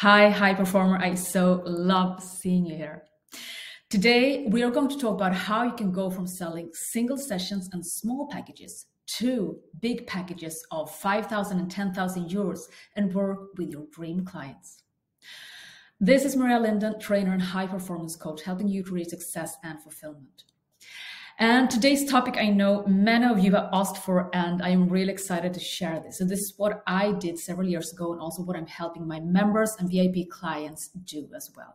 Hi, high performer. I so love seeing you here. Today, we are going to talk about how you can go from selling single sessions and small packages to big packages of 5,000 and 10,000 euros and work with your dream clients. This is Maria Linden, trainer and high performance coach, helping you to reach success and fulfillment. And today's topic, I know many of you have asked for, and I am really excited to share this. So, this is what I did several years ago, and also what I'm helping my members and VIP clients do as well.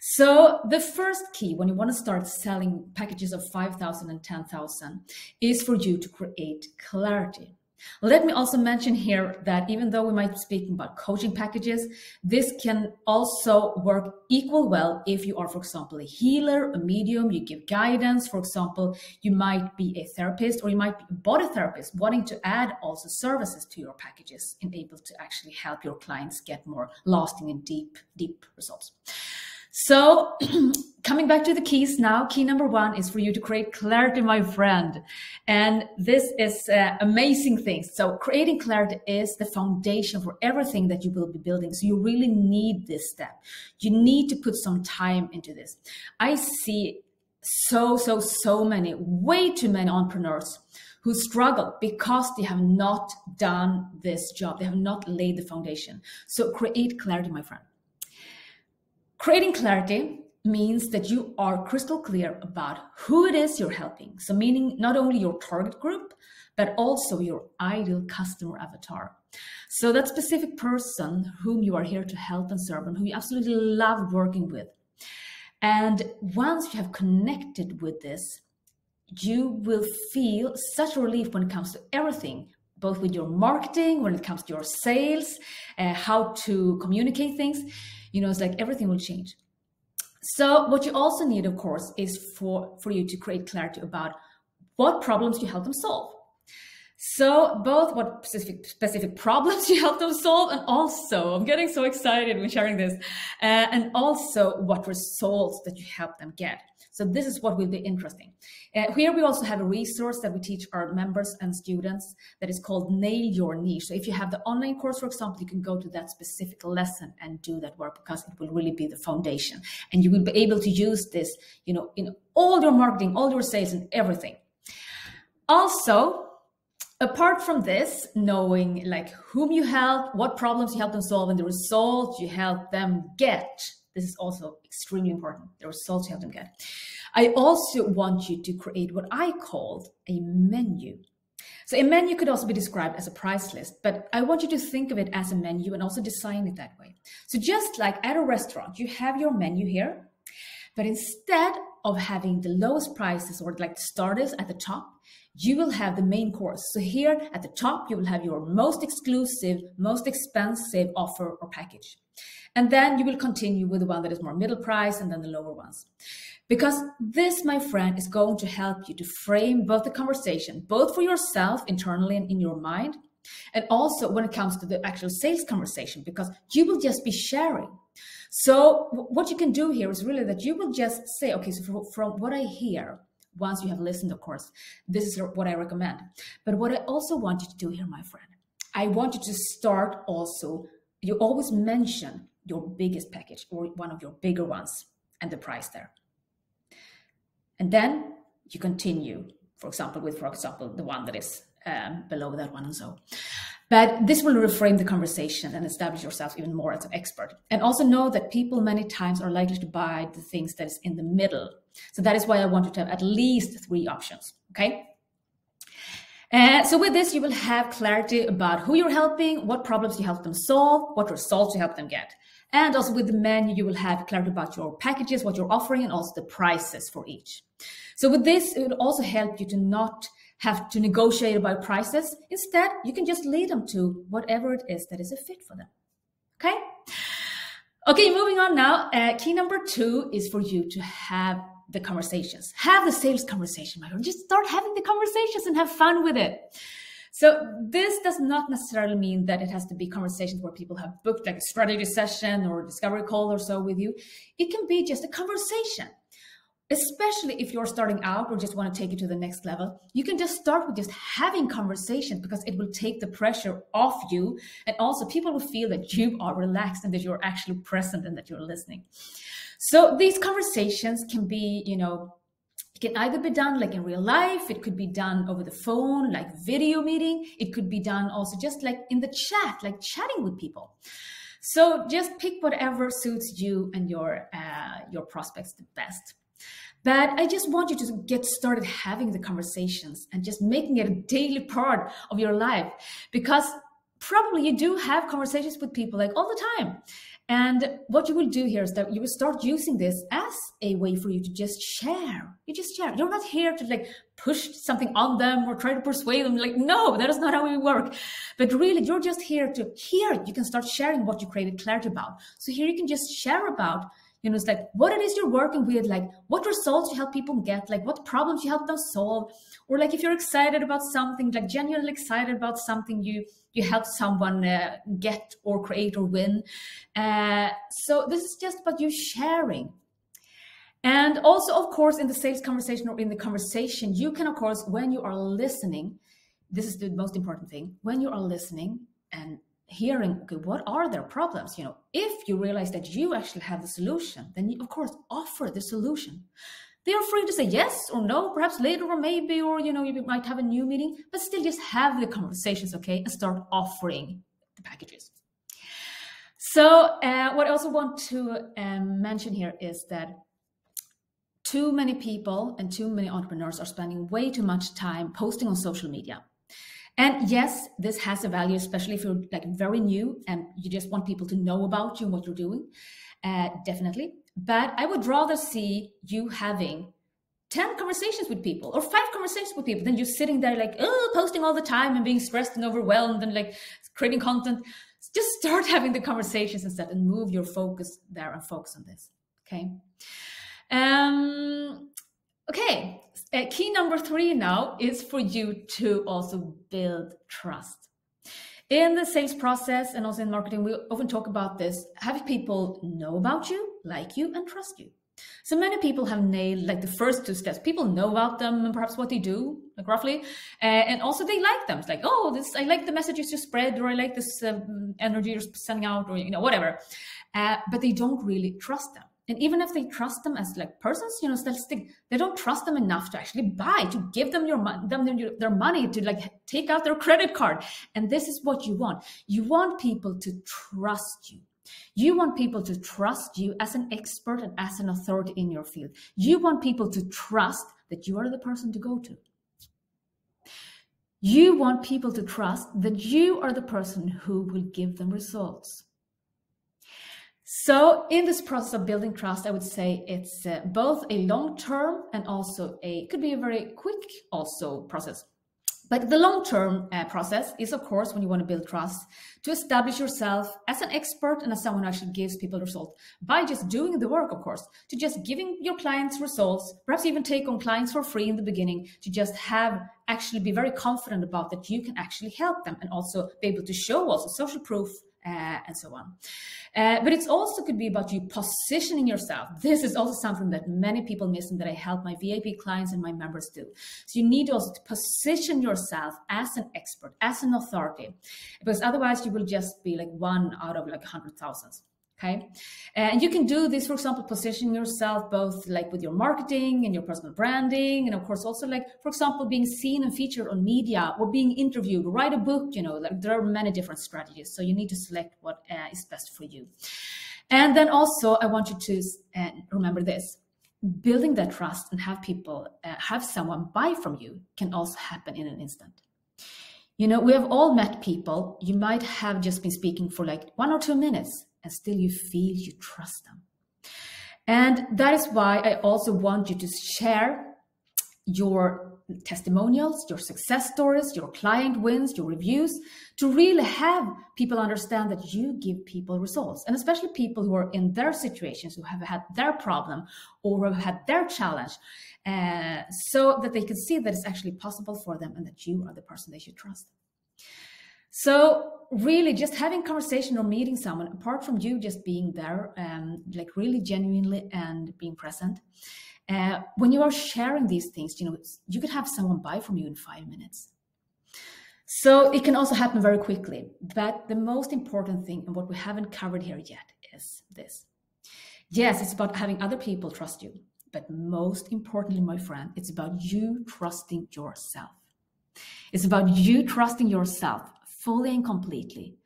So, the first key when you want to start selling packages of 5,000 and 10,000 is for you to create clarity. Let me also mention here that even though we might be speaking about coaching packages, this can also work equal well if you are, for example, a healer, a medium, you give guidance. For example, you might be a therapist or you might be a body therapist wanting to add also services to your packages and able to actually help your clients get more lasting and deep, deep results. So, coming back to the keys now, key number one is for you to create clarity, my friend. And this is uh, amazing thing. So, creating clarity is the foundation for everything that you will be building. So, you really need this step. You need to put some time into this. I see so, so, so many, way too many entrepreneurs who struggle because they have not done this job. They have not laid the foundation. So, create clarity, my friend. Creating clarity means that you are crystal clear about who it is you're helping. So, meaning not only your target group, but also your ideal customer avatar. So, that specific person whom you are here to help and serve and who you absolutely love working with. And once you have connected with this, you will feel such relief when it comes to everything both with your marketing, when it comes to your sales, uh, how to communicate things you know, it's like everything will change. So what you also need, of course, is for, for you to create clarity about what problems you help them solve. So both what specific specific problems you help them solve, and also I'm getting so excited when sharing this, uh, and also what results that you help them get. So this is what will be interesting. Uh, here we also have a resource that we teach our members and students that is called Nail Your Niche. So if you have the online course, for example, you can go to that specific lesson and do that work because it will really be the foundation. And you will be able to use this, you know, in all your marketing, all your sales and everything. Also, apart from this knowing like whom you help what problems you help them solve and the results you help them get this is also extremely important the results you help them get. I also want you to create what i called a menu. So a menu could also be described as a price list but i want you to think of it as a menu and also design it that way. So just like at a restaurant you have your menu here but instead of having the lowest prices or like starters at the top you will have the main course. So here at the top, you will have your most exclusive, most expensive offer or package. And then you will continue with the one that is more middle price and then the lower ones. Because this, my friend, is going to help you to frame both the conversation, both for yourself internally and in your mind, and also when it comes to the actual sales conversation, because you will just be sharing. So what you can do here is really that you will just say, okay, so from what I hear, once you have listened, of course, this is what I recommend. But what I also want you to do here, my friend, I want you to start also, you always mention your biggest package or one of your bigger ones and the price there. And then you continue, for example, with, for example, the one that is um, below that one and so. But this will reframe the conversation and establish yourself even more as an expert. And also know that people many times are likely to buy the things that is in the middle. So that is why I want you to have at least three options. Okay. So with this, you will have clarity about who you're helping, what problems you help them solve, what results you help them get. And also with the menu, you will have clarity about your packages, what you're offering, and also the prices for each. So with this, it will also help you to not have to negotiate about prices. Instead, you can just lead them to whatever it is that is a fit for them. Okay? Okay, moving on now. Uh, key number two is for you to have the conversations. Have the sales conversation, my friend. Just start having the conversations and have fun with it. So this does not necessarily mean that it has to be conversations where people have booked like a strategy session or a discovery call or so with you. It can be just a conversation especially if you're starting out or just want to take it to the next level, you can just start with just having conversations because it will take the pressure off you. And also, people will feel that you are relaxed and that you're actually present and that you're listening. So, these conversations can be, you know, it can either be done like in real life, it could be done over the phone, like video meeting, it could be done also just like in the chat, like chatting with people. So just pick whatever suits you and your uh, your prospects the best. But I just want you to get started having the conversations and just making it a daily part of your life because probably you do have conversations with people like all the time. And what you will do here is that you will start using this as a way for you to just share. You just share. You're not here to like push something on them or try to persuade them. Like, no, that is not how we work. But really, you're just here to hear. You can start sharing what you created clarity about. So here you can just share about you know it's like what it is you're working with like what results you help people get like what problems you help them solve. Or like if you're excited about something like genuinely excited about something you you help someone uh, get or create or win. Uh, so this is just about you sharing. And also of course in the sales conversation or in the conversation you can of course when you are listening this is the most important thing when you are listening and hearing okay what are their problems? You know if you realize that you actually have the solution then you, of course offer the solution. They are free to say yes or no perhaps later or maybe or you know you might have a new meeting but still just have the conversations okay and start offering the packages. So uh, what i also want to um, mention here is that too many people and too many entrepreneurs are spending way too much time posting on social media and yes, this has a value, especially if you're like very new and you just want people to know about you and what you're doing. Uh, definitely. But I would rather see you having 10 conversations with people or five conversations with people than you sitting there like, oh, posting all the time and being stressed and overwhelmed and like creating content. Just start having the conversations instead and move your focus there and focus on this. Okay. Um, okay, uh, key number three now is for you to also build trust. In the sales process and also in marketing, we often talk about this. Have people know about you, like you, and trust you. So many people have nailed like the first two steps. People know about them and perhaps what they do, like roughly, uh, and also they like them. It's like, oh, this I like the messages you spread, or I like this um, energy you're sending out, or you know whatever. Uh, but they don't really trust them and even if they trust them as like persons you know still they don't trust them enough to actually buy to give them your them their money to like take out their credit card. And this is what you want. You want people to trust you. You want people to trust you as an expert and as an authority in your field. You want people to trust that you are the person to go to. You want people to trust that you are the person who will give them results so in this process of building trust, I would say it's uh, both a long-term and also a, could be a very quick also process. But the long-term uh, process is, of course, when you want to build trust, to establish yourself as an expert and as someone who actually gives people results by just doing the work, of course, to just giving your clients results, perhaps even take on clients for free in the beginning, to just have actually be very confident about that you can actually help them and also be able to show also social proof uh, and so on. Uh, but it's also could be about you positioning yourself. This is also something that many people miss and that I help my VIP clients and my members do. So you need also to position yourself as an expert, as an authority, because otherwise you will just be like one out of like hundred thousands okay? And you can do this for example position yourself both like with your marketing and your personal branding and of course also like for example being seen and featured on media or being interviewed. Write a book you know like there are many different strategies so you need to select what uh, is best for you. And then also i want you to uh, remember this building that trust and have people uh, have someone buy from you can also happen in an instant. You know we have all met people. You might have just been speaking for like one or two minutes and still you feel you trust them. And that is why I also want you to share your testimonials, your success stories, your client wins, your reviews, to really have people understand that you give people results. And especially people who are in their situations, who have had their problem or have had their challenge, uh, so that they can see that it's actually possible for them and that you are the person they should trust. So really just having conversation or meeting someone apart from you just being there um, like really genuinely and being present Uh, when you are sharing these things, you know, you could have someone buy from you in five minutes. So it can also happen very quickly. But the most important thing, and what we haven't covered here yet, is this. Yes, it's about having other people trust you. But most importantly, my friend, it's about you trusting yourself. It's about you trusting yourself fully and completely.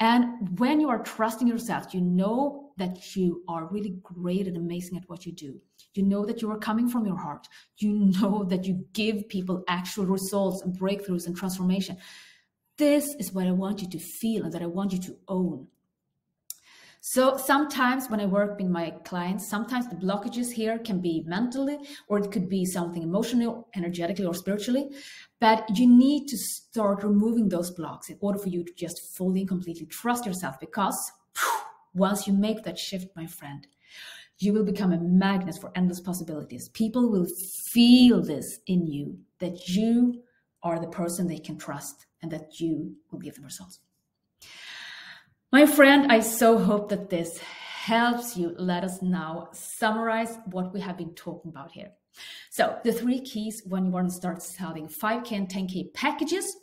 And when you are trusting yourself, you know that you are really great and amazing at what you do. You know that you are coming from your heart. You know that you give people actual results and breakthroughs and transformation. This is what I want you to feel and that I want you to own. So sometimes when I work with my clients, sometimes the blockages here can be mentally, or it could be something emotionally, energetically, or spiritually. But you need to start removing those blocks in order for you to just fully and completely trust yourself. Because once you make that shift, my friend, you will become a magnet for endless possibilities. People will feel this in you that you are the person they can trust and that you will give them results. My friend, I so hope that this helps you. Let us now summarize what we have been talking about here. So the three keys when you want to start selling 5K and 10K packages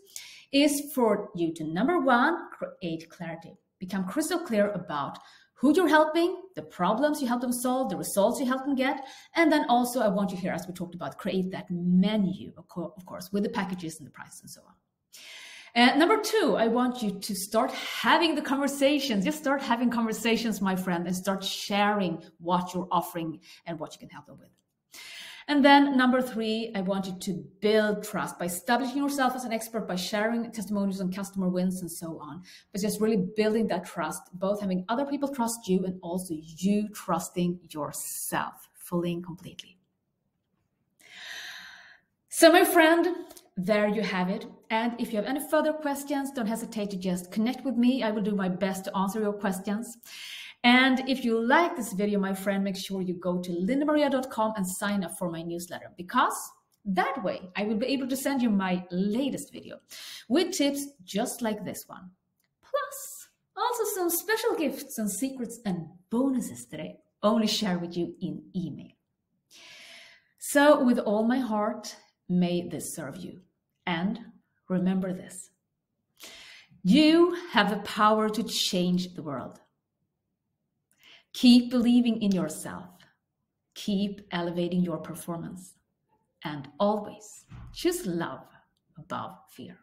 is for you to number one, create clarity. Become crystal clear about who you're helping, the problems you help them solve, the results you help them get. And then also I want you here, as we talked about, create that menu, of course, with the packages and the price and so on. And number two, I want you to start having the conversations. Just start having conversations, my friend, and start sharing what you're offering and what you can help them with. And then number three, I want you to build trust by establishing yourself as an expert, by sharing testimonials and customer wins and so on. But just really building that trust, both having other people trust you and also you trusting yourself fully and completely. So, my friend, there you have it. And if you have any further questions, don't hesitate to just connect with me. I will do my best to answer your questions. And if you like this video, my friend, make sure you go to lindenmaria.com and sign up for my newsletter because that way I will be able to send you my latest video with tips just like this one. Plus, also some special gifts and secrets and bonuses I only share with you in email. So, with all my heart, may this serve you. And remember this you have the power to change the world. Keep believing in yourself, keep elevating your performance, and always choose love above fear.